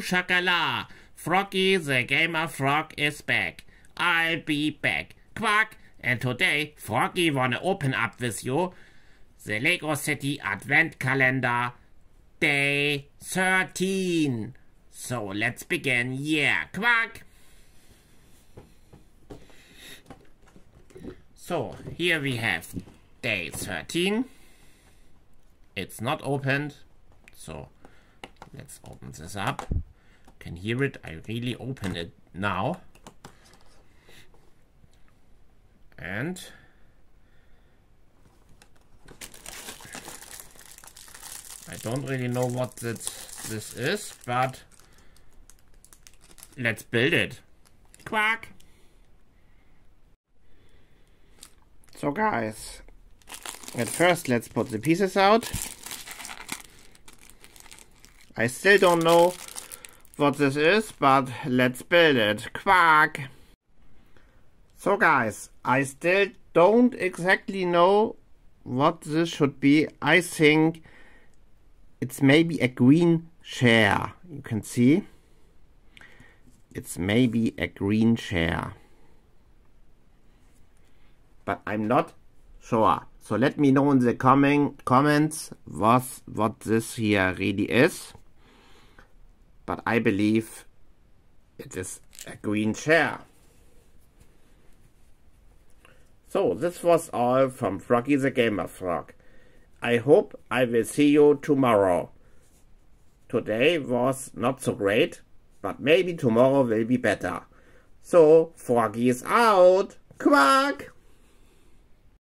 shakala. Froggy the Gamer Frog is back. I'll be back. Quack! And today, Froggy wanna open up with you the Lego City Advent Calendar Day 13. So let's begin. Yeah, quack! So here we have day 13. It's not opened, so let's open this up. Can hear it. I really open it now. And I don't really know what this, this is, but let's build it. Quack! So guys, at first let's put the pieces out. I still don't know what this is, but let's build it. Quack! So guys, I still don't exactly know what this should be. I think it's maybe a green chair. You can see. It's maybe a green chair. But I'm not sure. So let me know in the coming comments what, what this here really is. But I believe it is a green chair. So this was all from Froggy the Gamer Frog. I hope I will see you tomorrow. Today was not so great, but maybe tomorrow will be better. So, Froggy is out! Quack!